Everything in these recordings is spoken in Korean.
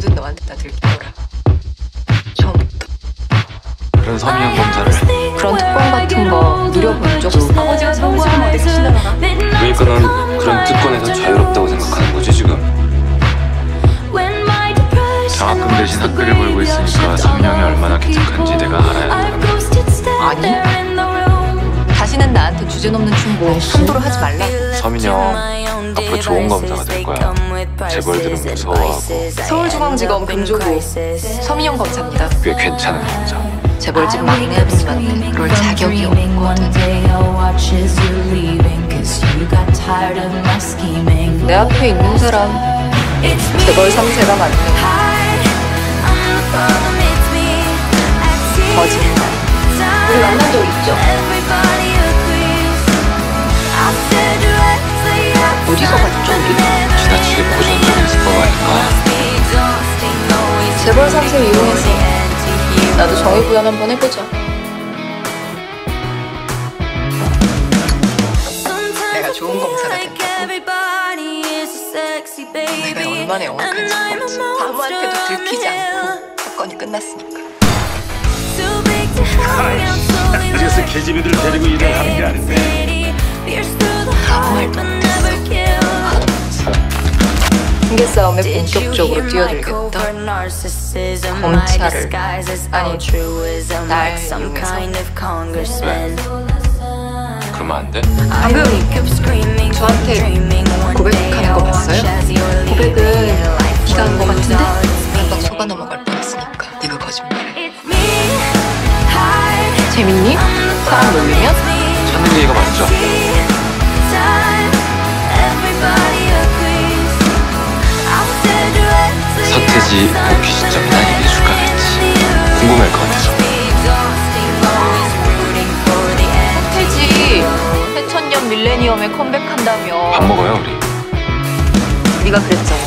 모든 너한테 다 들킬 거라. 처음부터. 그런 서민형 검사를 그런 특권 같은 거 누려본 적 없어. 아버지가 어디 가신다더라. 그러니까 넌 그런 특권에서 자유롭다고 생각하는 거지 지금 장학금 대신 학비를 벌고 있으니까 함부로 하지 말라. 서민형 앞으로 좋은 검사가 될 거야 재벌들은 무서워하고 서울중앙지검 금조고 서민영 검사입니다. 꽤 괜찮은 검사 재벌집 막내 아줌마한테 그럴 자격이 없거든. 내 앞에 있는 사람 재벌 3세가 맞네. 거짓말. 우리 만난 적 있죠? 3세 이용해서 나도 정의 구현 한번 해보자. 내가 좋은 검사가 된다고? 내가 얼마나 영악한지 모르지. 아무한테도 들키지 않고 사건이 끝났으니까. 그래서 계집애들 데리고 일을 하는 게 아닌데 아무 말도 싸움에 본격적으로 뛰어들겠다. 검찰을 아니 날 이용해서 그러면 안 돼? 방금 저한테 고백하는 거 봤어요? 고백은 네가 한 거 같은데? 깜빡 속아 넘어갈 뻔했으니까 네가 거짓말해. 재밌니? 사람 놀리면? 찾는 게 이거 맞죠? 서태지 복귀 시점이나 얘기해 줄까 했지. 궁금할 것 같아서. 태지 해천년 밀레니엄에 컴백한다며. 밥 먹어요 우리? 네가 그랬잖아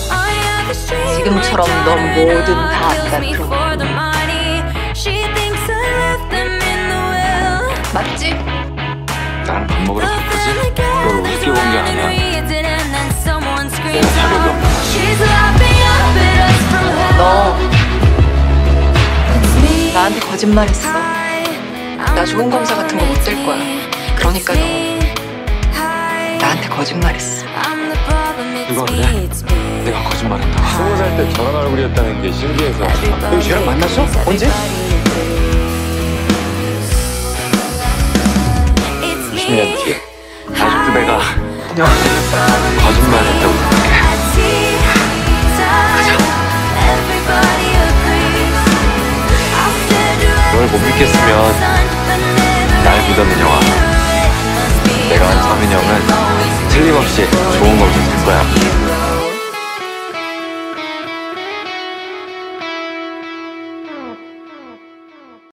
지금처럼 넌 뭐든 다 안다 그런 거 맞지? 나랑 밥 먹으러 바쁘지? 널 우습게 본게 아니야. 내가 자격이 없는 거짓말했어. 나 좋은 검사 같은 거 못 될 거야. 그러니까 너 나한테 거짓말했어. 누가 그래? 내가 거짓말했다고 스무 살 때 저런 얼굴이었다는 게 신기해서. 여기 쟤랑 만났어? 언제? 20년 뒤에. 아직도 내가 거짓말했다고 믿겠으면 날 믿었는 영화